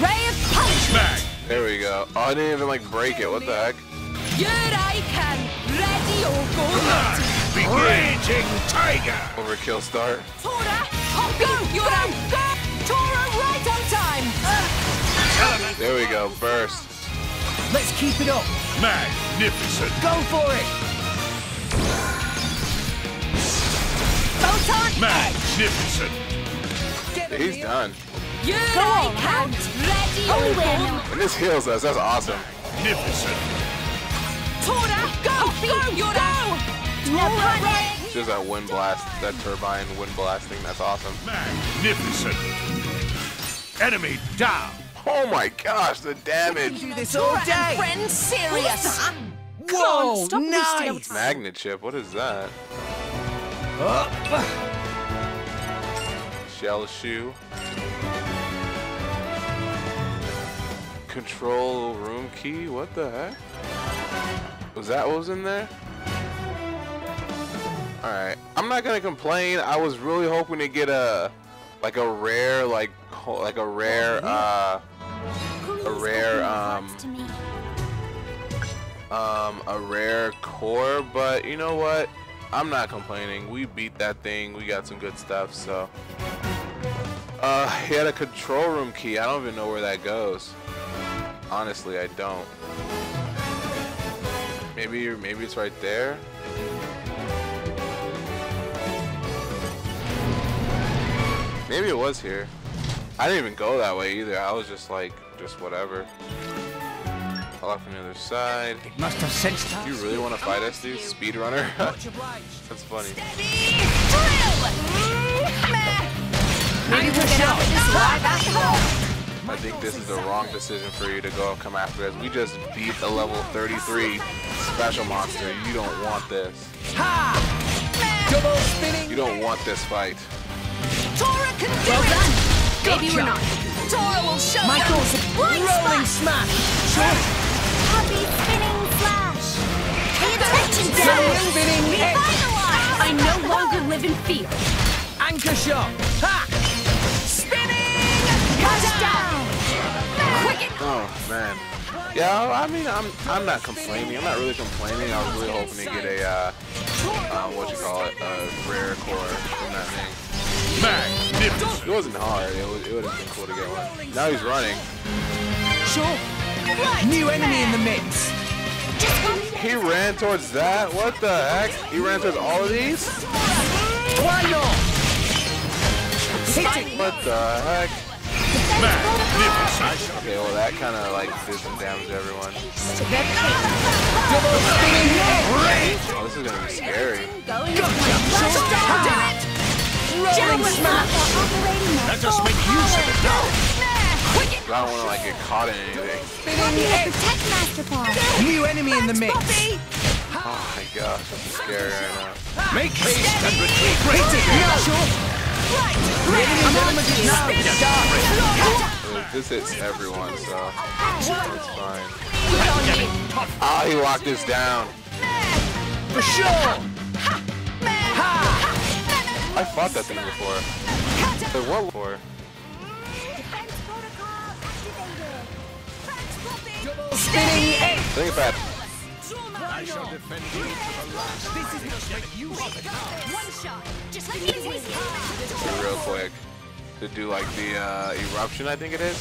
[SPEAKER 3] Ray of punishment.
[SPEAKER 1] There we go. Oh, I didn't even like break it. What the heck?
[SPEAKER 3] Here I can. Ready or go naughty.
[SPEAKER 6] Raging tiger.
[SPEAKER 1] Overkill start.
[SPEAKER 3] Tora. Go. You're. Go. Tora right on time.
[SPEAKER 6] Element.
[SPEAKER 1] There we go. Burst.
[SPEAKER 5] Let's keep it up.
[SPEAKER 6] Magnificent.
[SPEAKER 5] Go for it.
[SPEAKER 3] Photon.
[SPEAKER 6] Magnificent.
[SPEAKER 1] He's done.
[SPEAKER 3] Here I can. Ready or go
[SPEAKER 1] And this heals us. That's awesome.
[SPEAKER 6] Magnificent.
[SPEAKER 3] Tora. Go. Go. You're out.
[SPEAKER 7] No.
[SPEAKER 1] Just that wind blast, that turbine wind blasting. That's awesome.
[SPEAKER 6] Magnificent. Enemy down.
[SPEAKER 1] Oh my gosh, the damage.
[SPEAKER 4] Do this all day.
[SPEAKER 3] Friend serious.
[SPEAKER 4] Whoa,
[SPEAKER 3] stop
[SPEAKER 4] nice.
[SPEAKER 1] Magnet chip, what is that?
[SPEAKER 4] Up.
[SPEAKER 1] Shell shoe. Control room key, what the heck? Was that what was in there? Alright, I'm not gonna complain. I was really hoping to get a, like a rare, like, like a rare, uh, a rare, um, um, a rare core, but you know what? I'm not complaining. We beat that thing. We got some good stuff, so. Uh, he had a control room key. I don't even know where that goes. Honestly, I don't. Maybe, maybe it's right there. Maybe it was here. I didn't even go that way either. I was just like, just whatever. Off on the other side.
[SPEAKER 5] It Must have sensed us.
[SPEAKER 1] You really want to fight us, dude? Speedrunner?
[SPEAKER 5] Much.
[SPEAKER 1] That's funny.
[SPEAKER 3] Maybe we'll out this alive after all.
[SPEAKER 1] I think this is the wrong decision for you to go come after us. We just beat a level 33 special monster. You don't want this. You don't want this fight.
[SPEAKER 3] Tora can do
[SPEAKER 7] Well
[SPEAKER 3] it.
[SPEAKER 7] done.
[SPEAKER 3] Maybe we're not. Tora will show
[SPEAKER 4] Michael's
[SPEAKER 3] them. Blind
[SPEAKER 4] rolling
[SPEAKER 3] spot.
[SPEAKER 4] smash.
[SPEAKER 7] Happy spinning flash. Pay attention,
[SPEAKER 4] Double
[SPEAKER 7] Dad.
[SPEAKER 4] spinning hit.
[SPEAKER 3] I no longer live in fear.
[SPEAKER 4] Anchor shot. Ha!
[SPEAKER 7] Spinning. Touchdown.
[SPEAKER 3] Quicken.
[SPEAKER 1] Oh man. Yeah, I mean, I'm I'm not complaining. I'm not really complaining. I was really hoping to get a uh, uh what you call it, a rare core from that thing.
[SPEAKER 6] Magnificent.
[SPEAKER 1] It wasn't hard. It would it would have been cool to get one. Now he's running.
[SPEAKER 4] Sure. New enemy in the mix.
[SPEAKER 1] He ran towards that. What the heck? He ran towards all of these.
[SPEAKER 4] Why not?
[SPEAKER 1] What the heck?
[SPEAKER 6] Magnificent.
[SPEAKER 1] Okay, well that kind of like did some damage to everyone.
[SPEAKER 4] Double spinning hit.
[SPEAKER 1] Oh, this is gonna be scary.
[SPEAKER 4] Rolling smash.
[SPEAKER 6] Let us make use of it now.
[SPEAKER 1] I don't want to like get caught in anything.
[SPEAKER 4] Spinning hit.
[SPEAKER 7] Protect Masterpon.
[SPEAKER 4] New enemy in the mix.
[SPEAKER 1] Oh my gosh, I'm scared right now.
[SPEAKER 6] Make haste and retreat.
[SPEAKER 4] Hit it. Yeah, sure. The enemy's element is now dark.
[SPEAKER 1] This hits everyone, so it's fine.
[SPEAKER 6] Getting tough.
[SPEAKER 1] Ah, oh, he locked us down.
[SPEAKER 4] For sure.
[SPEAKER 1] I fought that thing before. Wait, what for?
[SPEAKER 7] Defense.
[SPEAKER 4] Spinning hit.
[SPEAKER 1] I think if I
[SPEAKER 6] I shall defend you to the last. This is just make use of it now.
[SPEAKER 3] One shot. Just like easy.
[SPEAKER 1] to real quick to do like the uh, eruption, I think it is.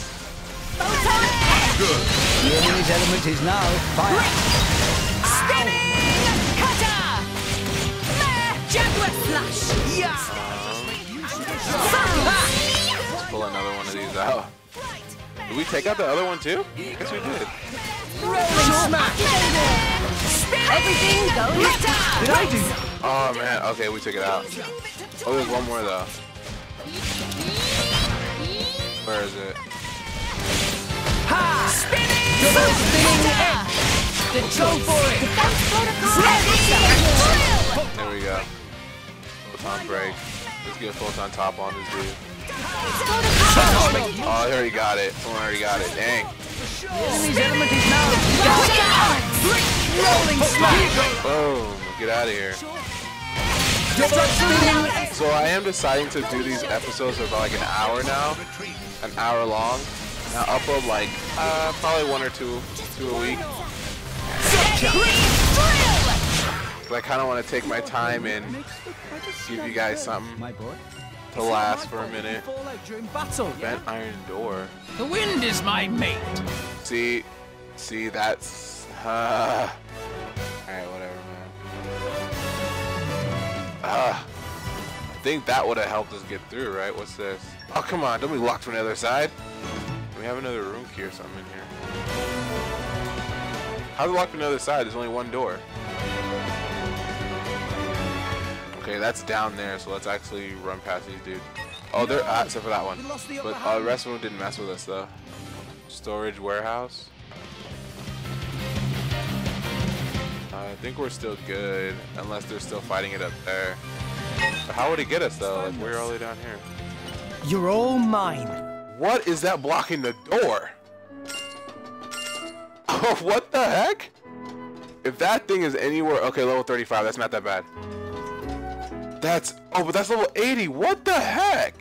[SPEAKER 6] Good.
[SPEAKER 5] The enemy's element is now fire.
[SPEAKER 3] Cutter.
[SPEAKER 1] Let's pull another one of these out. Did we take out the other one too? I guess we did.
[SPEAKER 4] Rolling smash.
[SPEAKER 3] Everything goes.
[SPEAKER 4] Did I do that?
[SPEAKER 1] Oh man, okay, we took it out. Oh, there's one more though. Where is it?
[SPEAKER 4] Double spinning hit. Go for it.
[SPEAKER 1] There we go. Photon break. Let's get a photon top on this dude. Oh, I already got it. Someone already got it. Dang.
[SPEAKER 4] Enemy's element is now dark. Rolling smash.
[SPEAKER 1] Boom. Get out of here.
[SPEAKER 4] Double spinning hit.
[SPEAKER 1] So I am deciding to do these episodes for about like an hour now, an hour long. And I'll upload like uh, probably one or two, two a week. 'Cause I kind of want to take my time and give you guys something to last for a minute.
[SPEAKER 4] Fallout battle. yeah?
[SPEAKER 1] Bent iron door.
[SPEAKER 5] The wind is my mate.
[SPEAKER 1] See, see that's. Uh, all right, whatever, man. Ah, I think that would have helped us get through, right? What's this? Oh, come on! Don't be locked from the other side. We have another room key or something in here. How's it locked from the other side? There's only one door. Okay, that's down there, so let's actually run past these dudes. Oh, they're uh, except for that one.
[SPEAKER 4] We lost the
[SPEAKER 1] But uh, the rest of them didn't mess with us though. Storage warehouse. I think we're still good, unless they're still fighting it up there. But how would it get us though? Like we're all the way down here.
[SPEAKER 4] You're all mine.
[SPEAKER 1] What is that blocking the door? Oh, what the heck? If that thing is anywhere, okay, level 35, that's not that bad. That's, oh, but that's level 80. What the heck?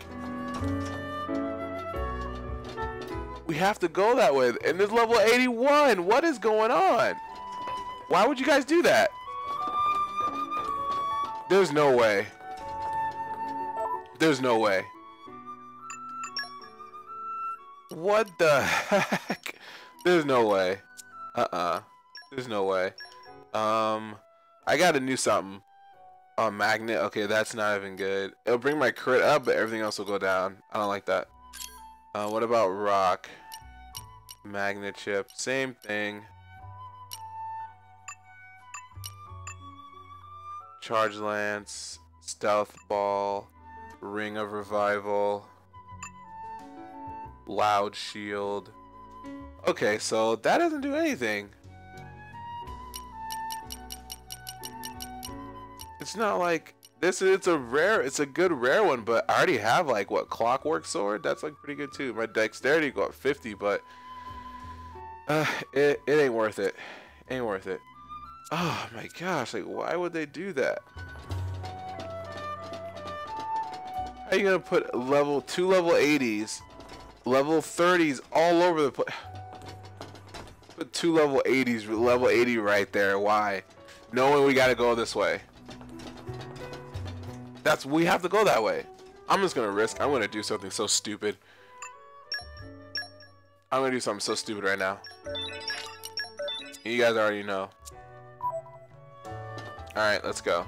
[SPEAKER 1] We have to go that way, and it's level 81. What is going on? Why would you guys do that? There's no way. There's no way. What the heck? There's no way. Uh-uh. There's no way. Um, I gotta do something. Magnet. Okay, that's not even good. It'll bring my crit up, but everything else will go down. I don't like that. Uh, what about rock? Magnet chip. Same thing. Charge lance. Stealth ball. Ring of revival. Loud shield. Okay, so that doesn't do anything. It's not like this. It's a rare. It's a good rare one, but I already have like what clockwork sword. That's like pretty good too. My dexterity got 50, but uh, it it ain't worth it. Ain't worth it. Oh my gosh! Like, why would they do that? How you gonna put level two level 80s, level 30s all over the place? Put two level 80s, level 80 right there. Why? Knowing we gotta go this way. That's we have to go that way. I'm just gonna risk. I'm gonna do something so stupid. I'm gonna do something so stupid right now. You guys already know. Alright, let's go.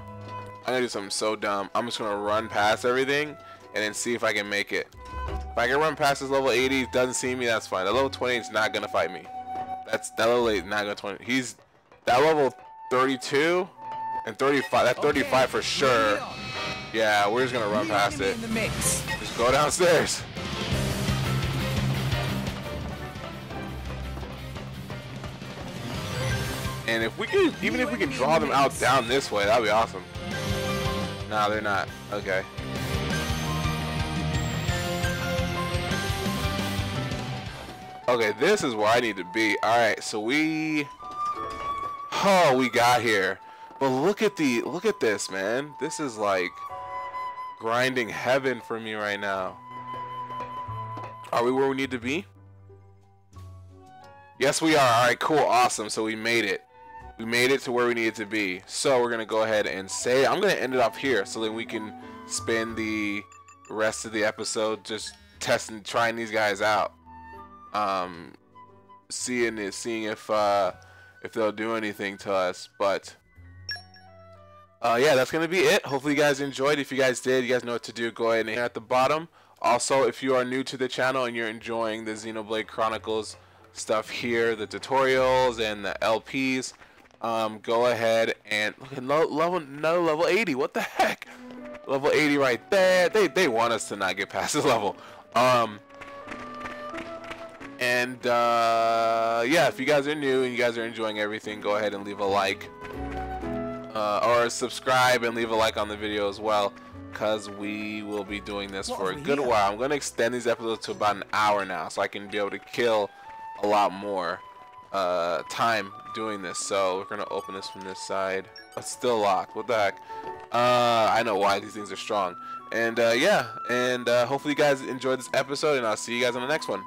[SPEAKER 1] I'm gonna do something so dumb. I'm just gonna run past everything and then see if I can make it. If I can run past this level 80, doesn't see me, that's fine. That level 20 is not gonna fight me. That's that level 8 is not gonna 20. He's that level 32 and 35. That 35 for sure. Yeah, we're just gonna run past it.
[SPEAKER 4] In the mix.
[SPEAKER 1] Just go downstairs. And if we can, even if we can draw them out down this way, that'd be awesome. Nah, they're not. Okay. Okay, this is where I need to be. Alright, so we... Oh, we got here. But look at the... Look at this, man. This is like... Grinding heaven for me right now. Are we where we need to be? Yes, we are. Alright, cool. Awesome. So we made it. We made it to where we needed to be. So we're going to go ahead and say... I'm going to end it off here so that we can spend the rest of the episode just testing, trying these guys out um, seeing it, seeing if uh, if they'll do anything to us. But uh, yeah, that's gonna be it. Hopefully, you guys enjoyed. If you guys did, you guys know what to do. Go ahead and hit at the bottom. Also, if you are new to the channel and you're enjoying the Xenoblade Chronicles stuff here, the tutorials and the LPs, um, go ahead and look at level no level 80. What the heck? Level 80 right there. They they want us to not get past this level. Um, and uh, yeah, if you guys are new and you guys are enjoying everything, go ahead and leave a like. Uh, or subscribe and leave a like on the video as well. Because we will be doing this
[SPEAKER 4] What
[SPEAKER 1] for a good
[SPEAKER 4] here?
[SPEAKER 1] while. I'm going to extend these episodes to about an hour now. So I can be able to kill a lot more uh, time doing this. So we're going to open this from this side. It's still locked. What the heck? Uh, I know why these things are strong. And uh, yeah, and uh, hopefully you guys enjoyed this episode. And I'll see you guys on the next one.